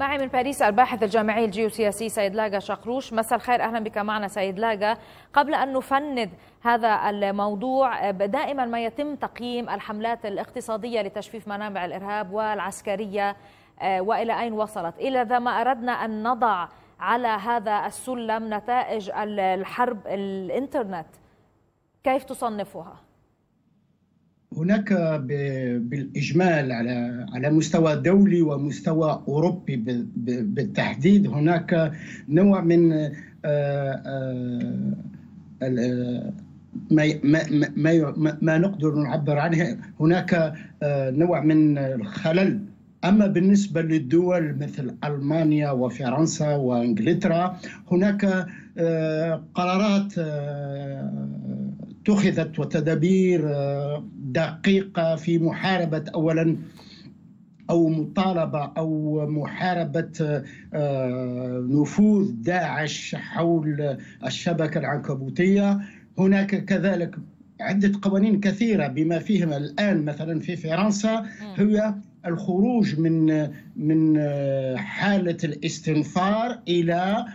معي من باريس الباحث الجامعي الجيوسياسي سيد لاقا شقروش. مساء الخير أهلا بك معنا سيد لاقا قبل أن نفند هذا الموضوع دائما ما يتم تقييم الحملات الاقتصادية لتجفيف منابع الإرهاب والعسكرية آه، وإلى أين وصلت؟ اذا ما أردنا أن نضع على هذا السلم نتائج الحرب الإنترنت. كيف تصنفها؟ هناك بالإجمال على على مستوى دولي ومستوى أوروبي بالتحديد هناك نوع من آه، آه، آه، ما ما ما نقدر نعبر عنه. هناك نوع من الخلل. أما بالنسبة للدول مثل ألمانيا وفرنسا وإنجلترا هناك قرارات اتخذت وتدابير دقيقة في محاربة أولا أو مطالبة أو محاربة آه، نفوذ داعش حول الشبكة العنكبوتية. هناك كذلك عدة قوانين كثيرة بما فيهم الآن مثلا في فرنسا هي الخروج من من آه، حالة الاستنفار إلى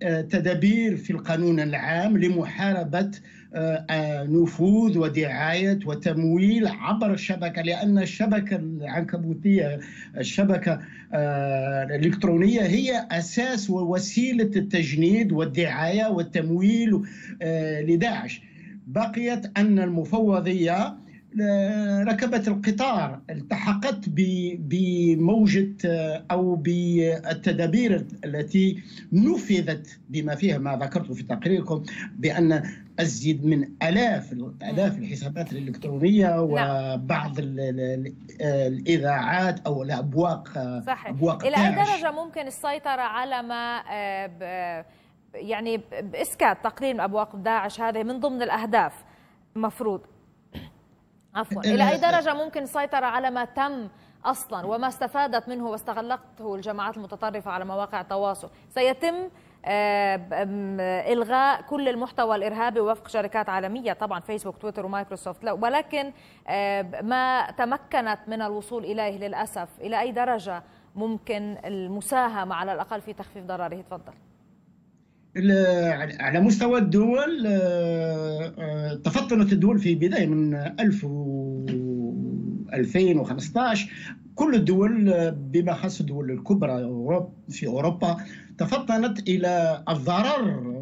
تدابير في القانون العام لمحاربة آه، آه، نفوذ ودعاية وتمويل عبر الشبكة لأن الشبكة العنكبوتية الشبكة آه، الإلكترونية هي أساس ووسيلة التجنيد والدعاية والتمويل لداعش. بقيت أن المفوضية ركبت القطار التحقت بموجة أو بالتدابير التي نفذت بما فيها ما ذكرت في تقريركم بأن أزيد من آلاف آلاف الحسابات الإلكترونية نعم. وبعض الإذاعات أو الأبواق صحيح. أبواق إلى أي درجة ممكن السيطرة على ما يعني بإسكات تقليل أبواق داعش هذه من ضمن الأهداف مفروض؟ عفوا. إلى أي درجة ممكن السيطره على ما تم أصلا وما استفادت منه واستغلته الجماعات المتطرفة على مواقع التواصل؟ سيتم آه، إلغاء كل المحتوى الإرهابي وفق شركات عالمية طبعا فيسبوك تويتر ومايكروسوفت. ولكن آه، ما تمكنت من الوصول إليه للأسف. إلى أي درجة ممكن المساهمة على الأقل في تخفيف ضرره؟ تفضل. على مستوى الدول آه، آه، تفطنت الدول في بداية من 2015 كل الدول آه، بما خص الدول الكبرى في أوروبا تفطنت إلى الضرر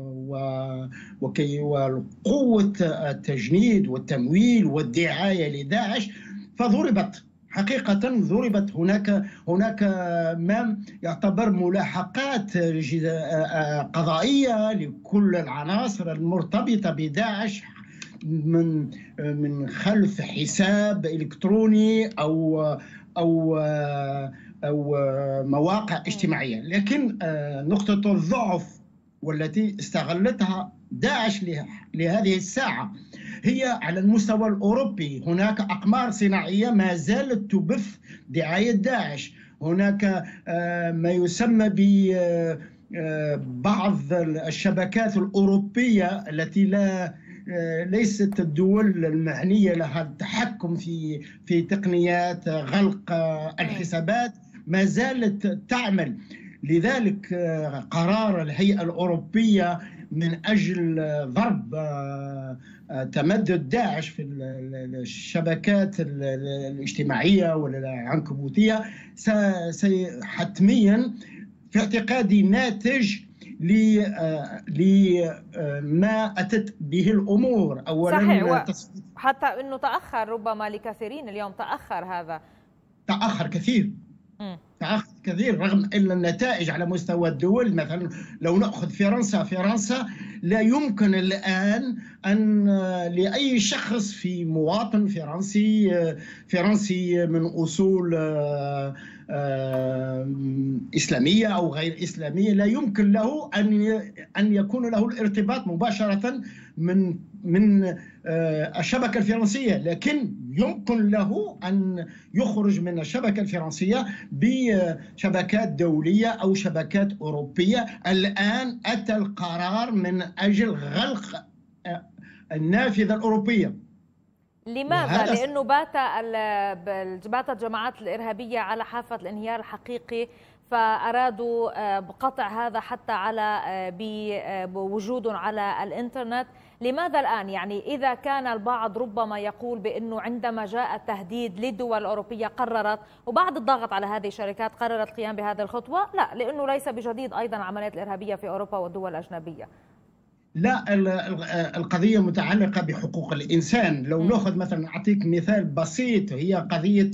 وكي وقوة التجنيد والتمويل والدعاية لداعش. فضربت حقيقة ضربت هناك هناك ما يعتبر ملاحقات قضائية لكل العناصر المرتبطة بداعش من من خلف حساب إلكتروني أو أو أو مواقع اجتماعية. لكن نقطة الضعف والتي استغلتها داعش لهذه الساعة. هي على المستوى الأوروبي. هناك أقمار صناعية ما زالت تبث دعاية داعش. هناك آه، ما يسمى ب آه، آه، بعض الشبكات الأوروبية التي لا ليست الدول المعنية لها التحكم في في تقنيات غلق الحسابات. ما زالت تعمل. لذلك قرار الهيئة الأوروبية من أجل ضرب تمدد داعش في الشبكات الاجتماعية والعنكبوتيه حتميا في اعتقادي ناتج لما أتت به الأمور. اولا صحيح حتى إنه تأخر ربما لكثيرين اليوم تأخر هذا. تأخر كثير. تاخر كثير رغم إن النتائج على مستوى الدول مثلا لو نأخذ فرنسا فرنسا لا يمكن الآن أن لأي شخص في مواطن فرنسي فرنسي من أصول إسلامية أو غير إسلامية لا يمكن له أن أن يكون له الارتباط مباشرة من من آه، الشبكة الفرنسية لكن يمكن له أن يخرج من الشبكة الفرنسية بشبكات دولية أو شبكات أوروبية الآن أتى القرار من أجل غلق آه، النافذة الأوروبية لماذا؟ لأنه بات باتت الجماعات الإرهابية على حافة الانهيار الحقيقي فأرادوا بقطع هذا حتى على بوجود على الإنترنت. لماذا الآن؟ يعني إذا كان البعض ربما يقول بأنه عندما جاء التهديد للدول الأوروبية قررت وبعد الضغط على هذه الشركات قررت القيام بهذه الخطوة لا لأنه ليس بجديد أيضا العمليات الإرهابية في أوروبا والدول الأجنبية. لا القضية متعلقة بحقوق الإنسان. لو نأخذ مثلا أعطيك مثال بسيط هي قضية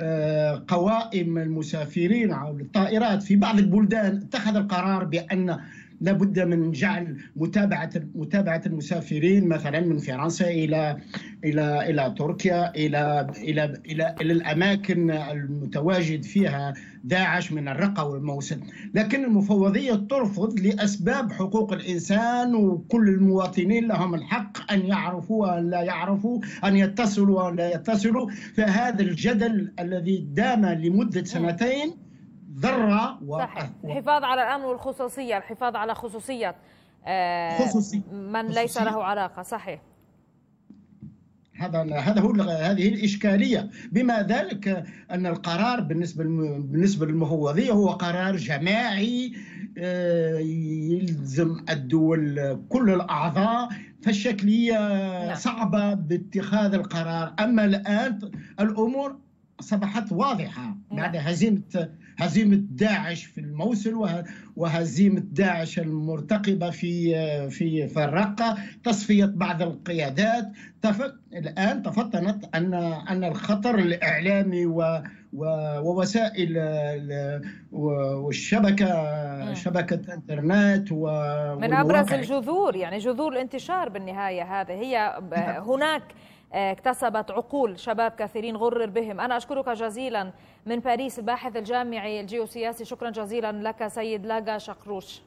آه، قوائم المسافرين أو الطائرات في بعض البلدان اتخذ القرار بأن لابد من جعل متابعه متابعة المسافرين مثلا من فرنسا إلى إلى إلى تركيا إلى إلى إلى, إلى الأماكن المتواجد فيها داعش من الرقة والموصل، لكن المفوضية ترفض لأسباب حقوق الإنسان وكل المواطنين لهم الحق أن يعرفوا وأن لا يعرفوا، أن يتصلوا وأن لا يتصلوا، فهذا الجدل الذي دام لمدة سنتين ضرة و... صحيح الحفاظ على الأمن والخصوصية الحفاظ على خصوصية آه خصوصي. من. ليس له علاقة صحيح هذا هذا هو هذه الإشكالية بما ذلك أن القرار بالنسبة بالنسبة للمفوضية هو قرار جماعي آه، يلزم الدول كل الأعضاء فالشكلية نعم. صعبة باتخاذ القرار أما الآن الأمور اصبحت واضحة. بعد نعم. هزيمه هزيمة داعش في الموصل وهزيمة داعش المرتقبة في في في الرقه تصفية بعض القيادات. الآن تفطنت ان أن الخطر الإعلامي و ووسائل والشبكه نعم. شبكة إنترنت و من أبرز الجذور يعني جذور الانتشار بالنهاية هذه هي هناك آه، اكتسبت عقول شباب كثيرين غرر بهم. أنا أشكرك جزيلا من باريس الباحث الجامعي الجيوسياسي. شكرا جزيلا لك سيد لاقا شقروش.